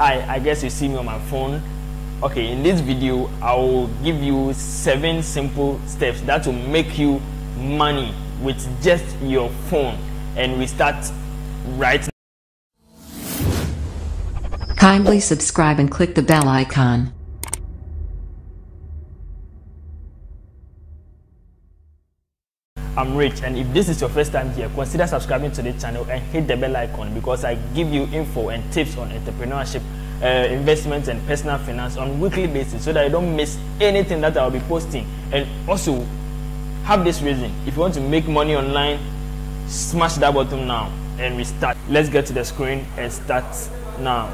hi i guess you see me on my phone. Okay in this video i will give you seven simple steps that will make you money with just your phone. And we start right now. Kindly subscribe and click the bell icon. I'm Rich, and if this is your first time here, consider subscribing to the channel and hit the bell icon because I give you info and tips on entrepreneurship, uh, investments, and personal finance on weekly basis so that you don't miss anything that I'll be posting. And also, have this reason: if you want to make money online, smash that button now, and we start. Let's get to the screen and start now.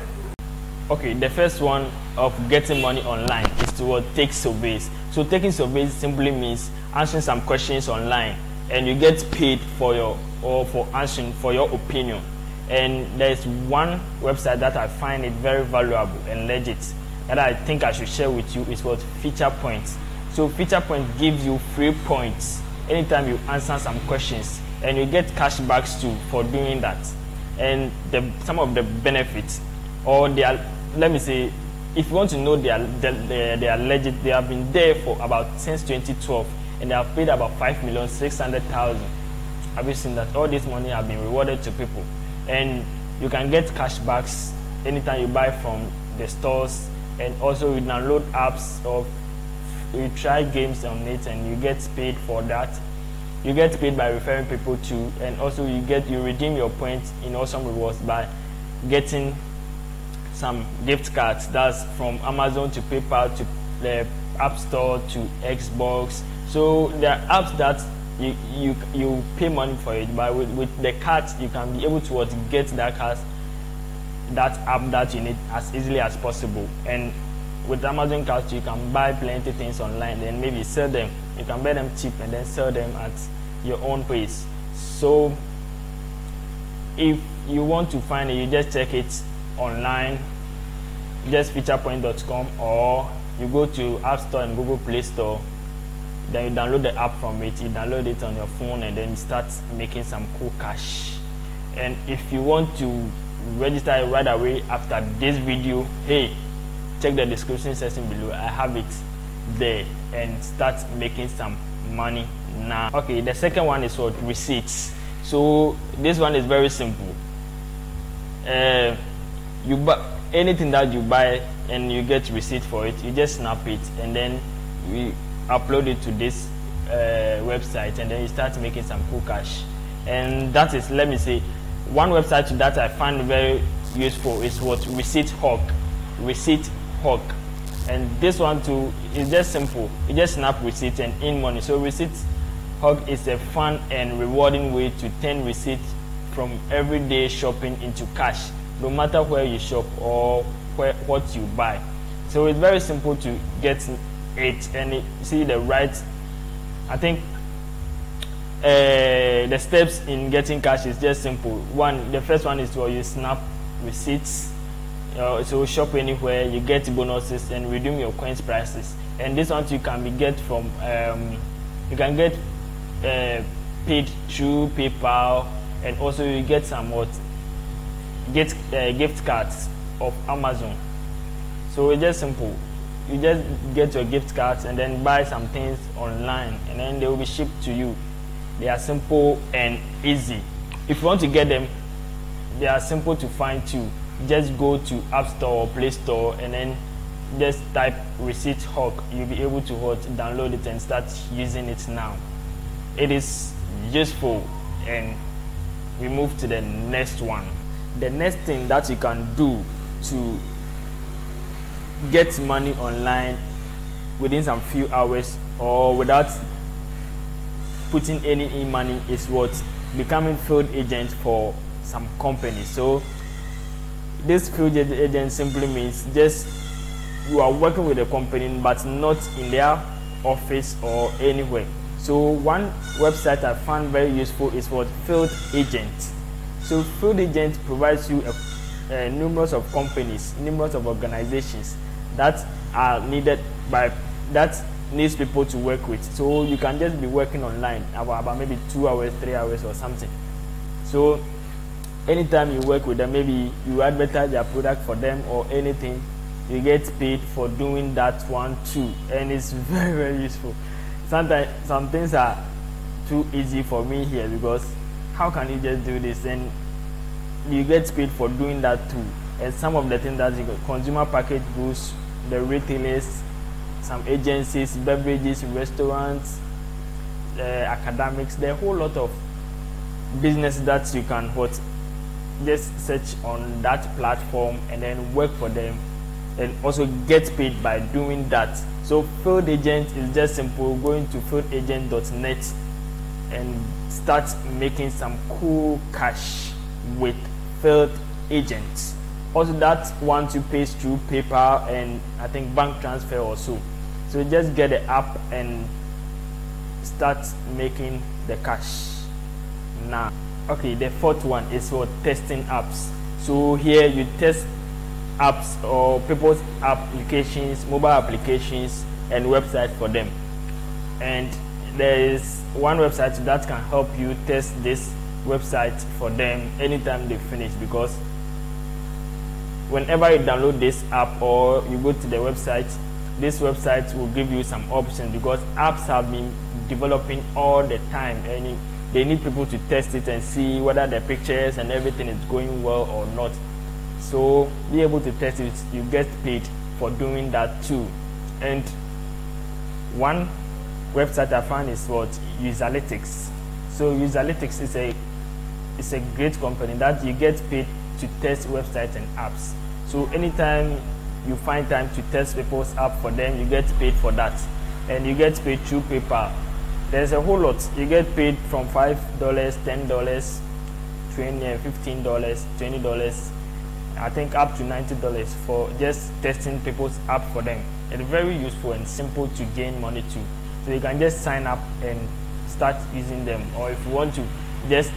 Okay, the first one of getting money online is to take surveys. So taking surveys simply means answering some questions online and you get paid for your or for answering for your opinion. And there's one website that I find it very valuable and legit that I think I should share with you is what Feature Points. So Feature Point gives you free points anytime you answer some questions and you get cashbacks too for doing that. And the, some of the benefits or they are let me say if you want to know they, they are legit they have been there for about since 2012 and they have paid about 5 million 600,000 have you seen that all this money have been rewarded to people. And you can get cashbacks anytime you buy from the stores and also you download apps or you try games on it and you get paid for that. You get paid by referring people to and also you get you redeem your points in awesome rewards by getting some gift cards. That's from amazon to paypal to the app store to xbox so there are apps that you you you pay money for it but with, with the cards you can be able to what, get that card that app that you need as easily as possible. And with amazon cards you can buy plenty things online and maybe sell them. You can buy them cheap and then sell them at your own pace. So if you want to find it you just check it online just featurepoint.com or you go to app store and google play store then you download the app from it you download it on your phone and then start making some cool cash. And if you want to register right away after this video hey check the description section below. I have it there. And start making some money now. Okay the second one is what? Receipts. So this one is very simple. Uh, you buy anything that you buy and you get receipt for it you just snap it. And then we upload it to this uh, website and then you start making some cool cash. And that is let me say one website that i find very useful is what? Receipt Hog. Receipt Hog. And this one too is just simple. You just snap receipt and in money. So receipt hog is a fun and rewarding way to turn receipts from everyday shopping into cash no matter where you shop or where, what you buy. So it's very simple to get it and it, see the right i think uh, the steps in getting cash is just simple. One the first one is to you snap receipts uh, so shop anywhere you get bonuses and redeem your coins prices. And this one you can be get from um, you can get uh, paid through paypal and also you get some what get uh, gift cards of amazon. So it's just simple you just get your gift cards and then buy some things online and then they will be shipped to you. They are simple and easy. If you want to get them they are simple to find too. Just go to app store or play store and then just type receipt hog. You'll be able to download it and start using it now. It is useful and we move to the next one. The next thing that you can do to get money online within some few hours or without putting any in money is what becoming field agent for some company. So this field agent simply means just you are working with a company but not in their office or anywhere. So one website i found very useful is what? Field agent. So field agent provides you a, a numerous of companies numerous of organizations that are needed by that needs people to work with. So you can just be working online about, about maybe two hours three hours or something. So anytime you work with them maybe you advertise their product for them or anything you get paid for doing that one too. And it's very very useful. Sometimes some things are too easy for me here because how can you just do this? And you get paid for doing that too. And some of the things that you consumer package goods the retailers some agencies beverages restaurants uh, academics there are a whole lot of business that you can what just search on that platform and then work for them and also get paid by doing that. So field agent is just simple going to fieldagent.net and start making some cool cash with field agents also that once you pay through PayPal and I think bank transfer also so. Just get the app and start making the cash. Now okay the fourth one is for testing apps. So here you test apps or people's applications mobile applications and website for them. And there is one website that can help you test this website for them anytime they finish because whenever you download this app or you go to the website this website will give you some options because apps have been developing all the time and they need people to test it and see whether the pictures and everything is going well or not. So be able to test it you get paid for doing that too. And one website i found is what? Userlytics. So userlytics is a is a great company that you get paid to test websites and apps. So anytime you find time to test people's app for them you get paid for that. And you get paid through PayPal. There's a whole lot. You get paid from five dollars ten dollars 20 15 dollars 20 dollars i think up to 90 dollars for just testing people's app for them. It's very useful and simple to gain money too. So you can just sign up and start using them. Or if you want to just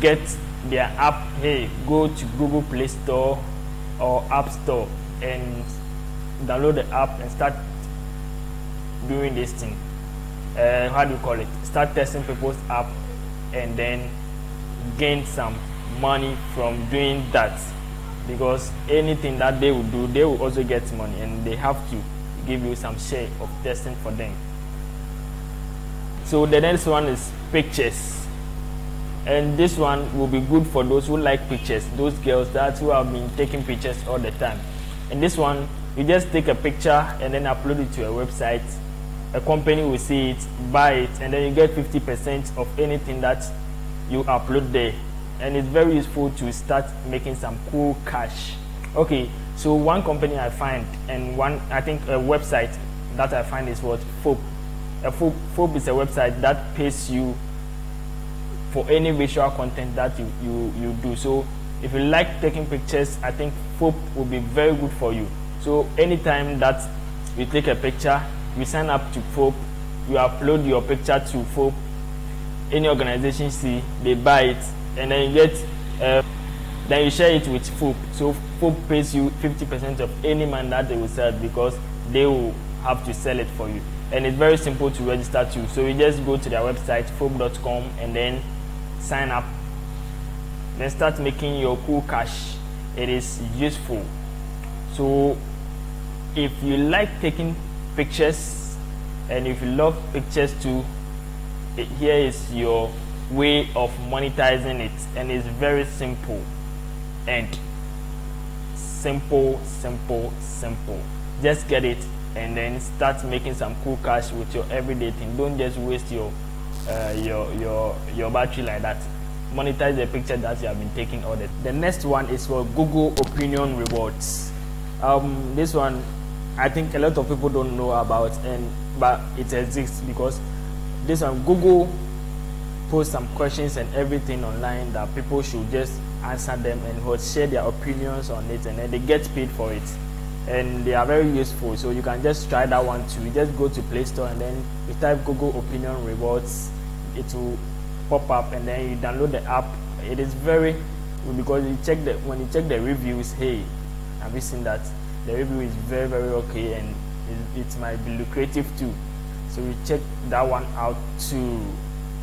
get their app hey go to google play store or app store and download the app and start doing this thing. Uh, how do you call it? Start testing people's app and then gain some money from doing that. Because anything that they will do they will also get money and they have to give you some share of testing for them. So the next one is pictures and this one will be good for those who like pictures those girls that who have been taking pictures all the time. And this one you just take a picture and then upload it to a website. A company will see it buy it and then you get 50% of anything that you upload there. And it's very useful to start making some cool cash. Okay so one company i find and one i think a website that i find is what? Foap. a Foap is a website that pays you for any visual content that you, you, you do so if you like taking pictures i think Foap will be very good for you so anytime that you take a picture you sign up to Foap, you upload your picture to Foap, any organization see, they buy it, and then you get, uh, then you share it with Foap. So Foap pays you 50% of any man that they will sell because they will have to sell it for you. And it's very simple to register too. So you just go to their website, foap.com, and then sign up. Then start making your cool cash. It is useful. So if you like taking pictures and if you love pictures too it, here is your way of monetizing it and it's very simple and simple simple simple just get it and then start making some cool cash with your everyday thing don't just waste your uh, your your your battery like that monetize the picture that you have been taking all the the next one is for google opinion rewards. Um this one I think a lot of people don't know about and but it exists because this one Google posts some questions and everything online that people should just answer them and share their opinions on it and then they get paid for it. And they are very useful. So you can just try that one too. Just go to play store and then you type google opinion rewards it will pop up and then you download the app. It is very because you check the when you check the reviews hey have you seen that? The review is very very okay and it, it might be lucrative too. So we check that one out too.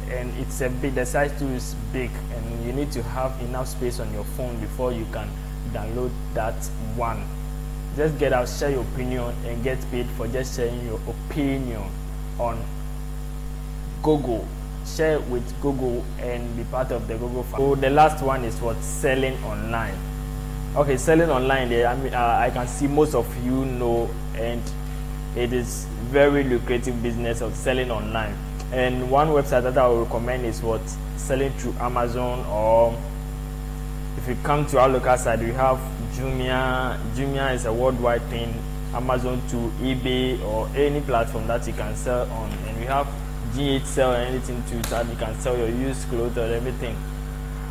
And it's a bit the size too is big and you need to have enough space on your phone before you can download that one. Just get out share your opinion and get paid for just sharing your opinion on google share with google and be part of the google family. so the last one is what? Selling online. Okay selling online i mean uh, i can see most of you know and it is very lucrative business of selling online. And one website that i would recommend is what? Selling through amazon or if you come to our local side we have jumia. Jumia is a worldwide thing. Amazon to ebay or any platform that you can sell on. And we have GH sell anything to that you can sell your used clothes or everything.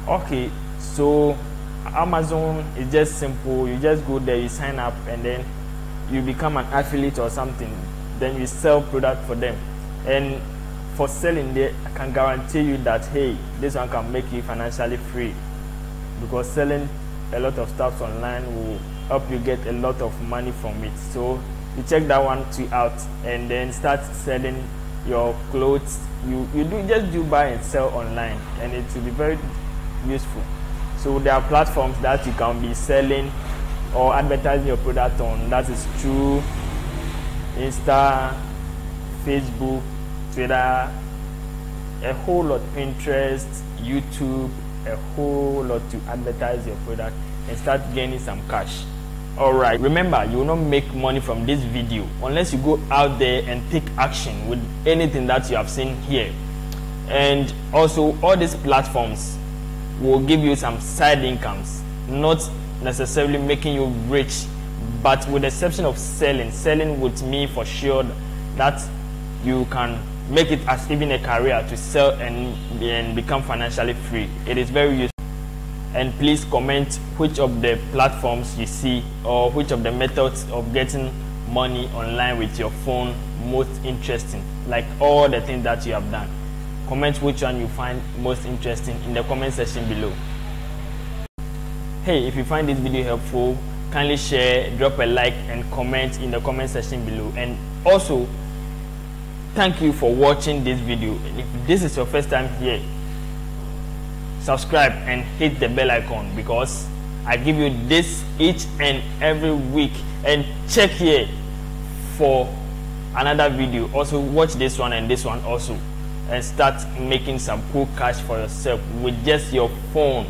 Okay so amazon is just simple. You just go there you sign up and then you become an affiliate or something. Then you sell product for them. And for selling there i can guarantee you that hey this one can make you financially free. Because selling a lot of stuff online will help you get a lot of money from it. So you check that one too out and then start selling your clothes you you do just do buy and sell online and it will be very useful. So there are platforms that you can be selling or advertising your product on. That is through insta facebook twitter a whole lot pinterest youtube a whole lot to advertise your product and start gaining some cash Alright, remember you will not make money from this video unless you go out there and take action with anything that you have seen here. And also all these platforms will give you some side incomes, not necessarily making you rich, but with the exception of selling, selling with me for sure that you can make it as even a career to sell and, and become financially free. It is very useful and please comment which of the platforms you see or which of the methods of getting money online with your phone most interesting like all the things that you have done. Comment which one you find most interesting in the comment section below. Hey if you find this video helpful kindly share drop a like and comment in the comment section below. And also thank you for watching this video. And if this is your first time here subscribe and hit the bell icon because I give you this each and every week. And check here for another video. Also watch this one and this one also. And start making some cool cash for yourself with just your phone